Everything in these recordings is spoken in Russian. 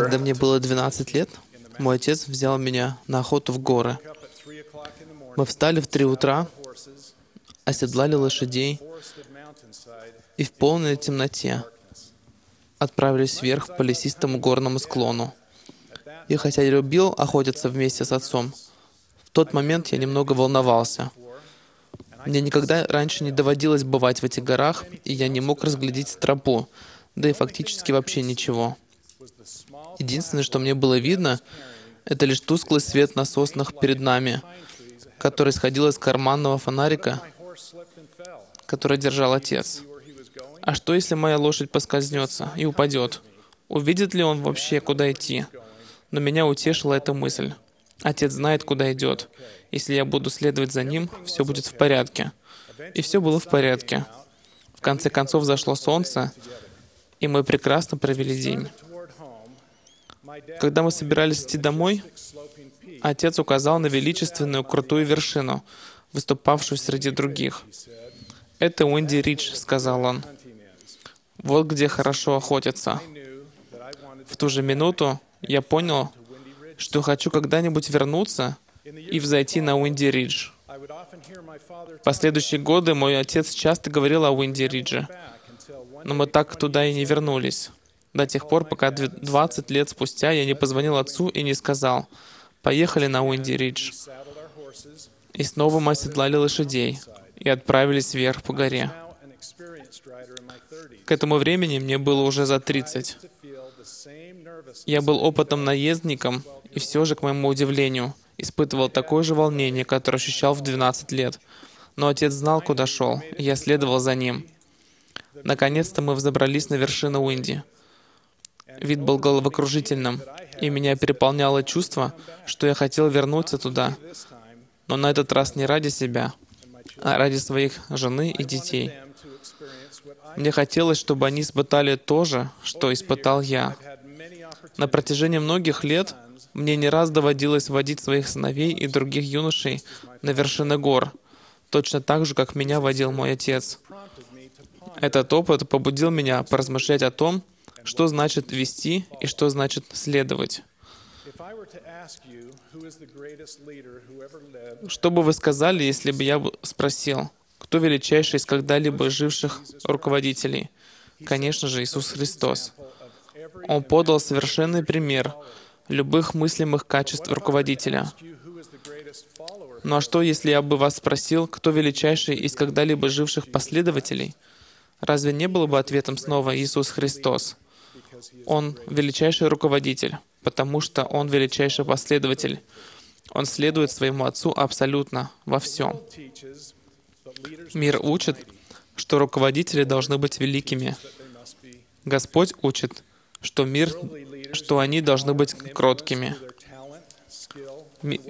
Когда мне было 12 лет, мой отец взял меня на охоту в горы. up at 3 o'clock in the morning, Мы встали в 3 утра, оседлали лошадей и в полной темноте отправились вверх по лесистому горному склону. И хотя я любил охотиться вместе с отцом, в тот момент я немного волновался. Мне никогда раньше не доводилось бывать в этих горах, и я не мог разглядеть тропу, да и фактически вообще ничего. Единственное, что мне было видно, это лишь тусклый свет на соснах перед нами, который исходил из карманного фонарика, который держал отец. А что, если моя лошадь поскользнется и упадет? Увидит ли он вообще, куда идти? Но меня утешила эта мысль. Отец знает, куда идет. Если я буду следовать за ним, все будет в порядке. И все было в порядке. В конце концов зашло солнце, и мы прекрасно провели день. Когда мы собирались идти домой, отец указал на величественную крутую вершину, выступавшую среди других. «Это Уинди Ридж», — сказал он. «Вот где хорошо охотятся». В ту же минуту я понял, что хочу когда-нибудь вернуться и взойти на Уинди Ридж. В последующие годы мой отец часто говорил о Уинди Ридже, но мы так туда и не вернулись. До тех пор, пока две- 20 лет спустя я не позвонил отцу и не сказал «Поехали на Уинди Ридж». saddled our horses, И снова мы оседлали лошадей и отправились вверх по горе. now an experienced rider in my 30s, К этому времени мне было уже за 30. to feel the same nervousness Я был опытным наездником, и все же, к моему удивлению, испытывал такое же волнение, которое ощущал в 12 лет. Но отец знал, куда шел, и я следовал за ним. Наконец-то мы взобрались на вершину Уинди. Вид был головокружительным, и меня переполняло чувство, что я хотел вернуться туда, но на этот раз не ради себя, а ради своих жены и детей. Мне хотелось, чтобы они испытали то же, что испытал я. На протяжении многих лет мне не раз доводилось водить своих сыновей и других юношей на вершины гор, точно так же, как меня водил мой отец. Этот опыт побудил меня поразмышлять о том, что значит вести и что значит следовать. Что бы вы сказали, если бы я спросил, кто величайший из когда-либо живших руководителей? Конечно же, Иисус Христос. Он подал совершенный пример любых мыслимых качеств руководителя. Ну а что, если я бы вас спросил, кто величайший из когда-либо живших последователей? Разве не было бы ответом снова Иисус Христос? Он величайший руководитель, потому что Он величайший последователь. Он следует своему Отцу абсолютно во всем. Мир учит, что руководители должны быть великими. Господь учит, что мир, что они должны быть кроткими. Ми-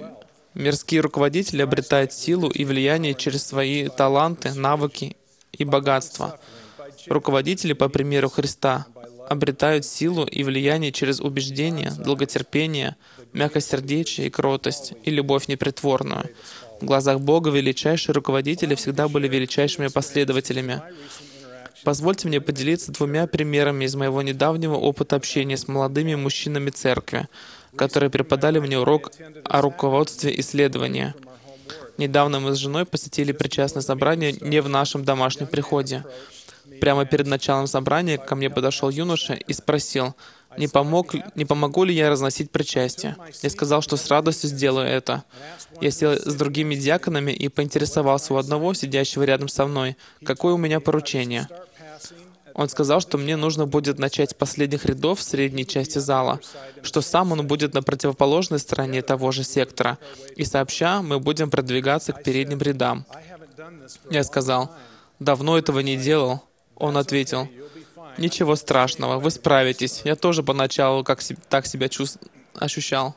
Мирские руководители обретают силу и влияние через свои таланты, навыки и богатство. Руководители, по примеру Христа, обретают силу и влияние через убеждение, долготерпение, мягкосердечие и кротость, и любовь непритворную. В глазах Бога величайшие руководители всегда были величайшими последователями. Позвольте мне поделиться двумя примерами из моего недавнего опыта общения с молодыми мужчинами церкви, которые преподали мне урок о руководстве исследования. Недавно мы с женой посетили причастное собрание не в нашем домашнем приходе. Прямо перед началом собрания ко мне подошел юноша и спросил, не, помог, не помогу ли я разносить причастие. Я сказал, что с радостью сделаю это. Я сел с другими диаконами и поинтересовался у одного, сидящего рядом со мной, какое у меня поручение. Он сказал, что мне нужно будет начать с последних рядов в средней части зала, что сам он будет на противоположной стороне того же сектора, и сообща мы будем продвигаться к передним рядам. Я сказал, давно этого не делал. Он ответил, ничего страшного, вы справитесь. Я тоже поначалу как так себя чувств... ощущал.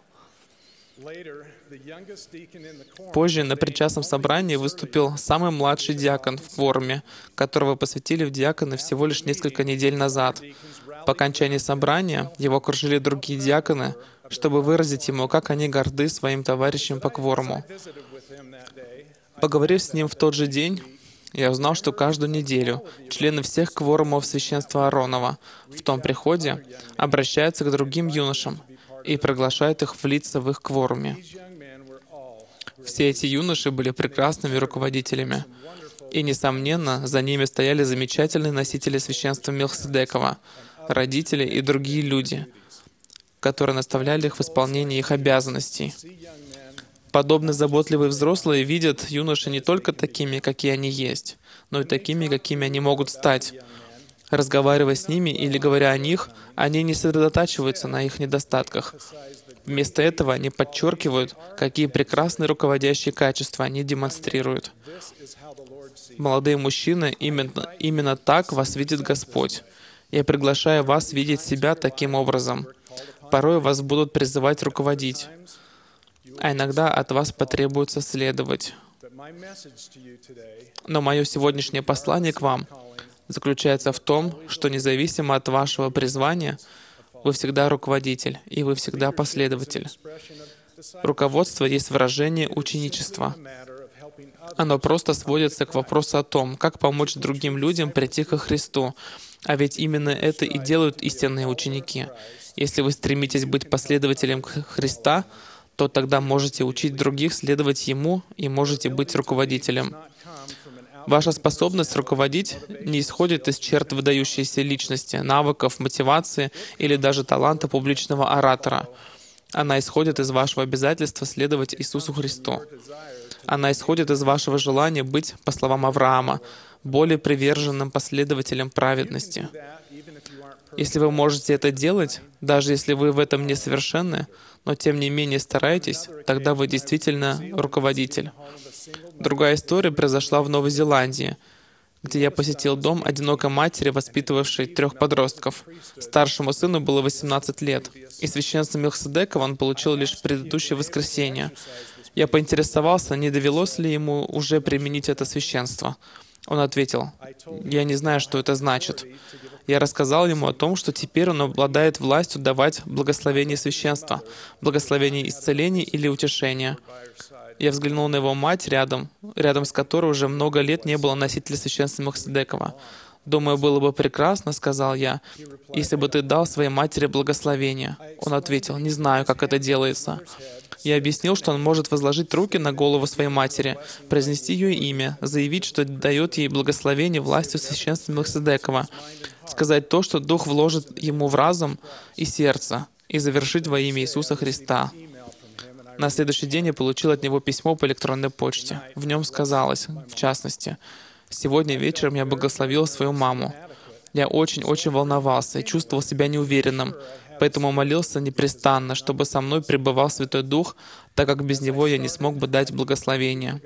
Позже на причастном собрании выступил самый младший диакон в кворуме, которого посвятили в диаконы всего лишь несколько недель назад. По окончании собрания его окружили другие диаконы, чтобы выразить ему, как они горды своим товарищем по кворуму. Поговорив с ним в тот же день, Я узнал, что каждую неделю члены всех кворумов священства Аронова в том приходе обращаются к другим юношам и приглашают их влиться в их кворуме. Все эти юноши были прекрасными руководителями. И, несомненно, за ними стояли замечательные носители священства Милхседекова, родители и другие люди, которые наставляли их в исполнении их обязанностей. Подобно заботливые взрослые видят юноши не только такими, какие они есть, но и такими, какими они могут стать. Разговаривая с ними или говоря о них, они не сосредотачиваются на их недостатках. Вместо этого они подчеркивают, какие прекрасные руководящие качества они демонстрируют. Молодые мужчины, именно, именно так вас видит Господь. Я приглашаю вас видеть себя таким образом. Порой вас будут призывать руководить а иногда от вас потребуется следовать. Но мое сегодняшнее послание к вам заключается в том, что независимо от вашего призвания, вы всегда руководитель, и вы всегда последователь. Руководство есть выражение ученичества. Оно просто сводится к вопросу о том, как помочь другим людям прийти ко Христу. А ведь именно это и делают истинные ученики. Если вы стремитесь быть последователем Христа, то тогда можете учить других следовать Ему и можете быть руководителем. Ваша способность руководить не исходит из черт выдающейся личности, навыков, мотивации или даже таланта публичного оратора. Она исходит из вашего обязательства следовать Иисусу Христу. Она исходит из вашего желания быть, по словам Авраама, более приверженным последователем праведности. Если вы можете это делать, даже если вы в этом несовершенны, но тем не менее стараетесь, тогда вы действительно руководитель. Другая история произошла в Новой Зеландии, где я посетил дом одинокой матери, воспитывавшей трех подростков. Старшему сыну было 18 лет, и священство Милхседекова он получил лишь в предыдущее воскресенье. Я поинтересовался, не довелось ли ему уже применить это священство. Он ответил, «Я не знаю, что это значит». Я рассказал ему о том, что теперь он обладает властью давать благословение священства, благословение исцеления или утешения. Я взглянул на его мать рядом, рядом с которой уже много лет не было носителя священства Махседекова. «Думаю, было бы прекрасно, — сказал я, — если бы ты дал своей матери благословение». Он ответил, «Не знаю, как это делается». Я объяснил, что он может возложить руки на голову своей матери, произнести ее имя, заявить, что дает ей благословение властью священства Мелхиседекова, сказать то, что Дух вложит ему в разум и сердце, и завершить во имя Иисуса Христа. На следующий день я получил от него письмо по электронной почте. В нем сказалось, в частности, «Сегодня вечером я благословил свою маму. Я очень-очень волновался и чувствовал себя неуверенным, поэтому молился непрестанно, чтобы со мной пребывал Святой Дух, так как без Него я не смог бы дать благословение.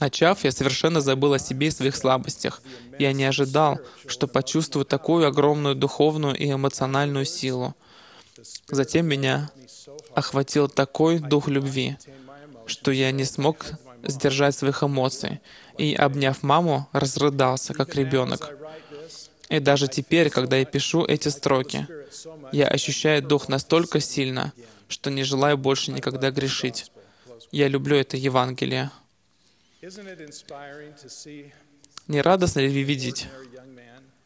Начав, я совершенно забыл о себе и своих слабостях. Я не ожидал, что почувствую такую огромную духовную и эмоциональную силу. Затем меня охватил такой дух любви, что я не смог сдержать своих эмоций, и, обняв маму, разрыдался, как ребенок. И даже теперь, когда я пишу эти строки, я ощущаю Дух настолько сильно, что не желаю больше никогда грешить. Я люблю это Евангелие. Не радостно ли видеть,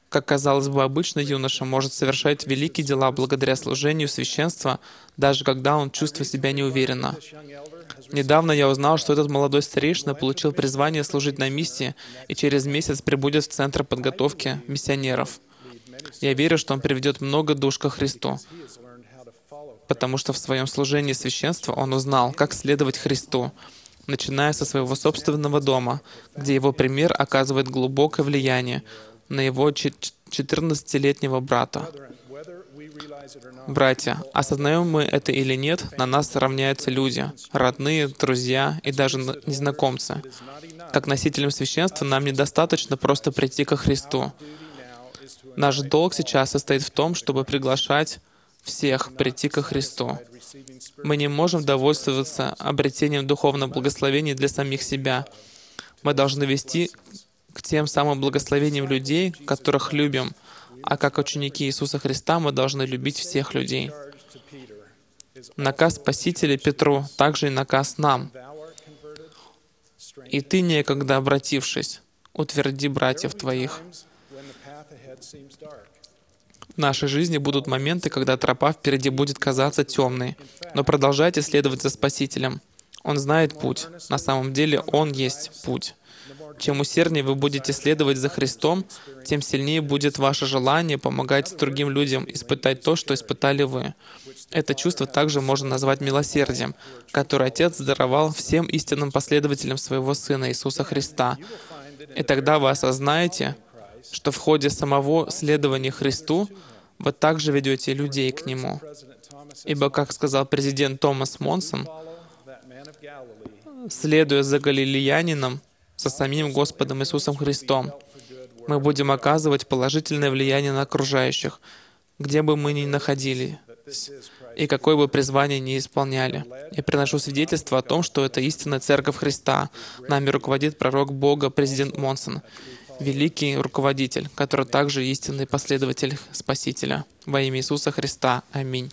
как, казалось бы, обычный юноша может совершать великие дела благодаря служению священства, даже когда он чувствует себя неуверенно. Недавно я узнал, что этот молодой старейшина получил призвание служить на миссии и через месяц прибудет в Центр подготовки миссионеров. Я верю, что он приведет много душ ко Христу, потому что в своем служении священства он узнал, как следовать Христу, начиная со своего собственного дома, где его пример оказывает глубокое влияние на его 14-летнего брата. Братья, осознаем мы это или нет, на нас равняются люди, родные, друзья и даже незнакомцы. Как носителям священства нам недостаточно просто прийти ко Христу. Наш долг сейчас состоит в том, чтобы приглашать всех прийти ко Христу. Мы не можем довольствоваться обретением духовного благословения для самих себя. Мы должны вести к тем самым благословениям людей, которых любим — а как ученики Иисуса Христа мы должны любить всех людей. Наказ Спасителя Петру также и наказ нам. И ты, некогда обратившись, утверди братьев твоих. В нашей жизни будут моменты, когда тропа впереди будет казаться темной, но продолжайте следовать за Спасителем. Он знает путь. На самом деле Он есть путь. Чем усерднее вы будете следовать за Христом, тем сильнее будет ваше желание помогать другим людям испытать то, что испытали вы. Это чувство также можно назвать милосердием, которое Отец даровал всем истинным последователям своего Сына Иисуса Христа. И тогда вы осознаете, что в ходе самого следования Христу вы также ведете людей к Нему. Ибо, как сказал президент Томас Монсон, следуя за галилеянином, за самим Господом Иисусом Христом, мы будем оказывать положительное влияние на окружающих, где бы мы ни находились и какое бы призвание ни исполняли. Я приношу свидетельство о том, что это истинная Церковь Христа. Нами руководит пророк Бога, президент Монсон, великий руководитель, который также истинный последователь Спасителя. Во имя Иисуса Христа. Аминь.